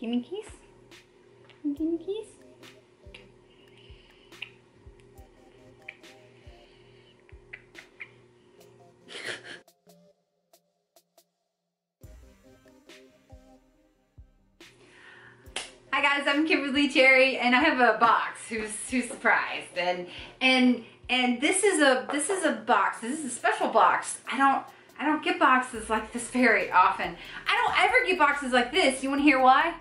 Give me keys. Give me keys. Hi guys, I'm Kimberly Cherry and I have a box who's who's surprised and and and this is a this is a box. This is a special box. I don't I don't get boxes like this very often. I don't ever get boxes like this. You want to hear why?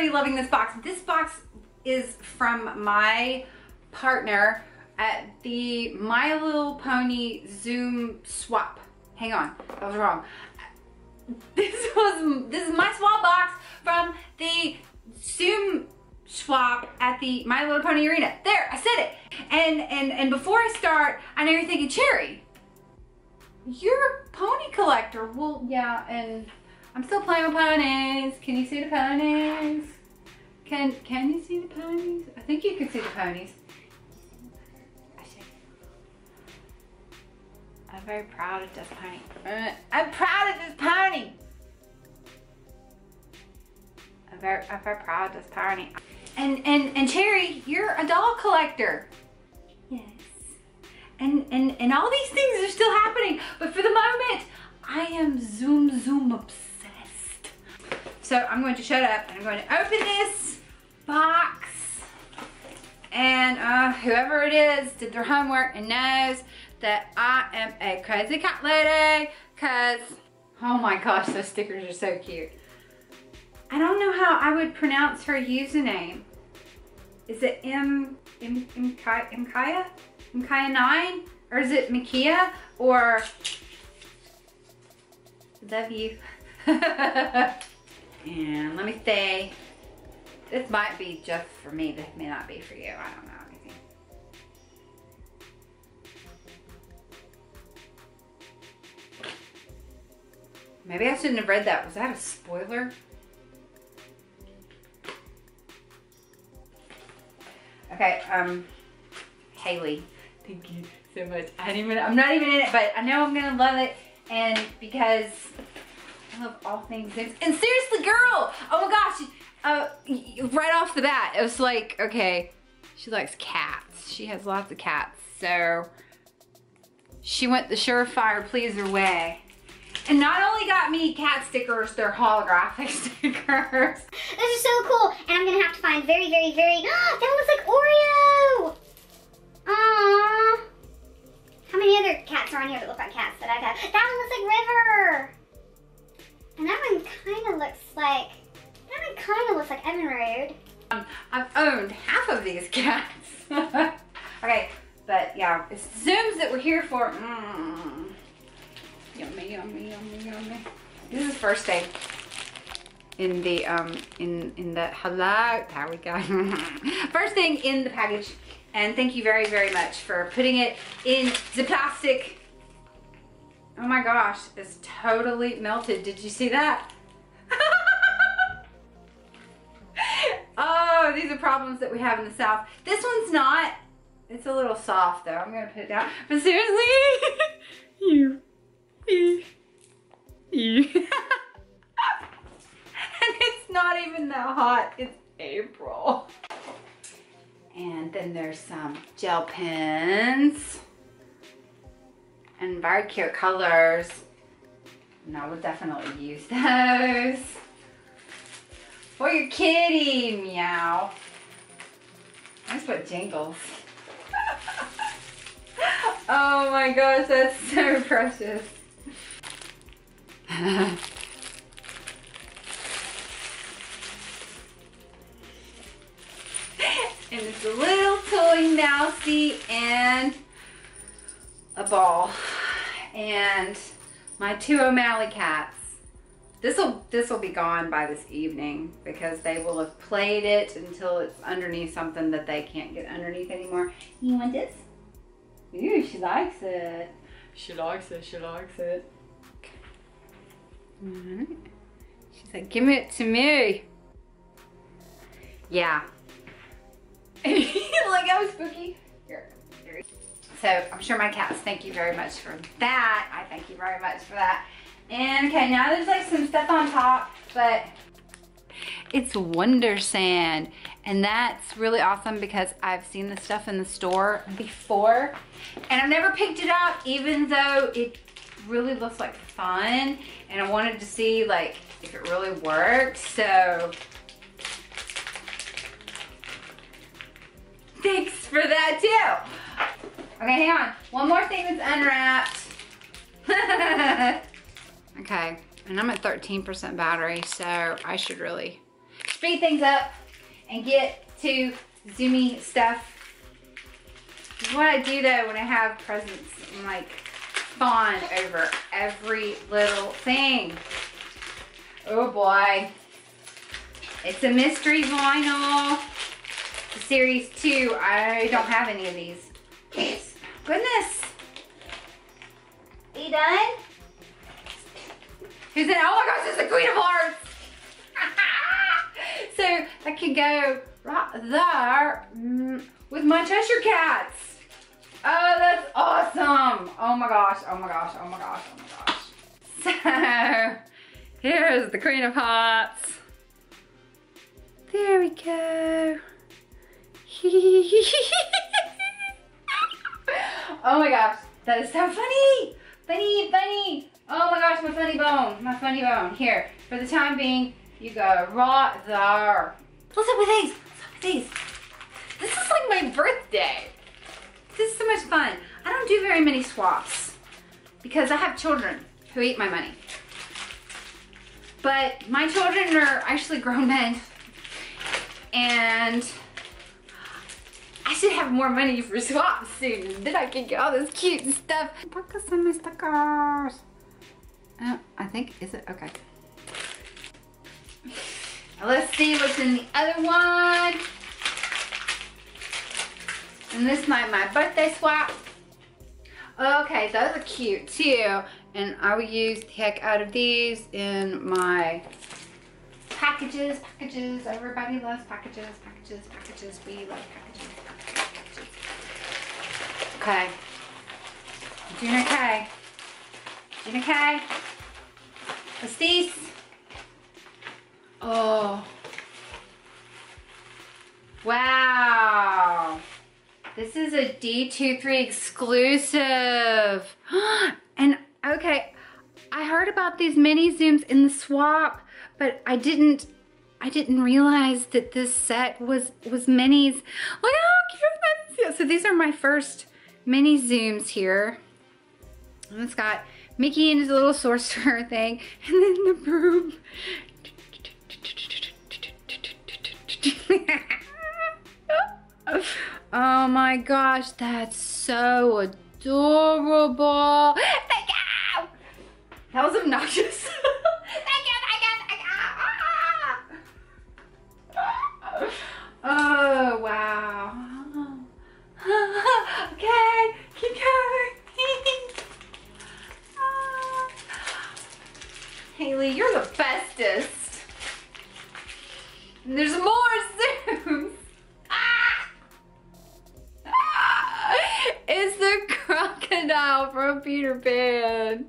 So loving this box. This box is from my partner at the My Little Pony Tsum swap. Hang on, that was wrong. This was this is my swap box from the Tsum swap at the My Little Pony Arena. There, I said it. And and and before I start, I know you're thinking, Cherry, you're a pony collector. Well, yeah, and I'm still playing with ponies. Can you see the ponies? Can can you see the ponies? I think you can see the ponies. I'm very proud of this pony. I'm proud of this pony. I'm very, I'm very proud of this pony. And and and Cherry, you're a doll collector. Yes. And and and all these things are still happening, but for the moment, I am Tsum Tsum obsessed. So I'm going to shut up and I'm going to open this box. And uh, whoever it is did their homework and knows that I am a crazy cat lady because, oh my gosh, those stickers are so cute. I don't know how I would pronounce her username. Is it M, M, M, Mkaya? Mkaya 9? Or is it Makia? Or, love you. and let me say, this might be just for me, this may not be for you. I don't know. Maybe I shouldn't have read that. Was that a spoiler? Okay, um, Haley, thank you so much. I didn't even, I'm not even in it, but I know I'm gonna love it. And because Love all things And seriously, girl, oh my gosh, uh, right off the bat, it was like, okay, she likes cats. She has lots of cats. So she went the surefire pleaser way and not only got me cat stickers, they're holographic stickers. This is so cool. And I'm gonna have to find very, very, very, that looks like Oreo. Aww. How many other cats are on here that look like cats that I've had? That one looks like River. And that one kind of looks like, that one kind of looks like Emerald. Um, I've owned half of these cats. okay, but yeah, it's Tsums that we're here for. Mm. Yummy, yummy, yummy, yummy. This is first day in the um in in the hello there we go first thing in the package and thank you very very much for putting it in the plastic oh my gosh it's totally melted. Did you see that? Oh these are problems that we have in the south. This one's not. It's a little soft though. I'm gonna put it down. But seriously you and it's not even that hot. It's April. And then there's some gel pens and very cute colors. And I will definitely use those. For your kitty, meow. That's put jingles. oh my gosh, that's so precious. and it's a little toy mousey and a ball. And my two O'Malley cats. This'll this'll be gone by this evening because they will have played it until it's underneath something that they can't get underneath anymore. You want this? Ooh, she likes it. She likes it, she likes it. She's like, give it to me. Yeah. like, that was spooky. So I'm sure my cats thank you very much for that. I thank you very much for that. And okay, now there's like some stuff on top, but it's Wonder Sand. And that's really awesome because I've seen the stuff in the store before and I've never picked it up even though it really looks like fun and I wanted to see like if it really worked. So thanks for that too. Okay, hang on. One more thing that's unwrapped. okay, and I'm at 13% battery, so I should really speed things up and get to zoomy stuff. What I do though when I have presents, I'm like fawn over every little thing. Oh boy. It's a mystery vinyl. Series 2. I don't have any of these. Goodness. Are you done? Who's in? Oh my gosh, it's the Queen of Hearts. so I could go right there mm, with my Cheshire Cats. Oh, that's awesome. Oh my gosh, oh my gosh, oh my gosh, oh my gosh. So, here's the Queen of Hearts. There we go. my gosh, that is so funny. Funny, funny. Oh my gosh, my funny bone, my funny bone. Here, for the time being, you go right there. What's up with these? What's up with these? This is like my birthday. This is so much fun. I don't do very many swaps because I have children who eat my money. But my children are actually grown men and I should have more money for swaps soon. Then I can get all this cute stuff. Some of my stickers. I think, is it? Okay. Let's see what's in the other one. And this might my birthday swap. Okay, those are cute too. And I will use the heck out of these in my packages, packages. Everybody loves packages, packages, packages. We love packages. Okay. Doing okay. Doing okay. What's these? Oh. Wow. This is a D23 exclusive. and okay, I heard about these mini Tsums in the swap, but I didn't I didn't realize that this set was was minis. Look how cute that is. So these are my first mini Tsums here. And it's got Mickey and his little sorcerer thing, and then the broom. oh my gosh, that's so adorable. That was obnoxious. Haley, you're the bestest. And there's more Tsums. Ah! Ah! It's the crocodile from Peter Pan.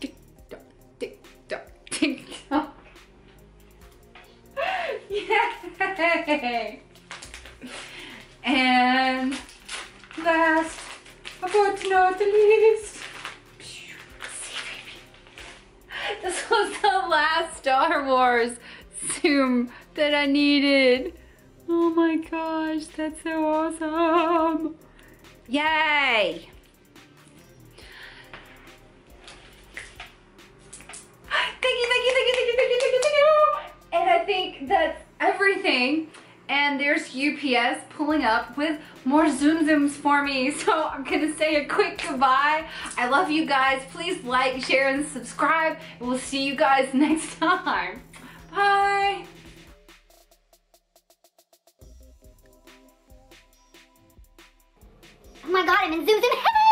Tick tock, tick tock, tick tock. Yay! Wars Tsum that I needed. Oh my gosh, that's so awesome. Yay! Thank you, thank you, thank you, thank you, thank you, thank you, thank you. And I think that's everything. And there's UPS pulling up with more Tsum Tsums for me. So I'm gonna say a quick goodbye. I love you guys. Please like, share, and subscribe. We'll see you guys next time. Bye. Oh my god, I'm in Tsum Tsum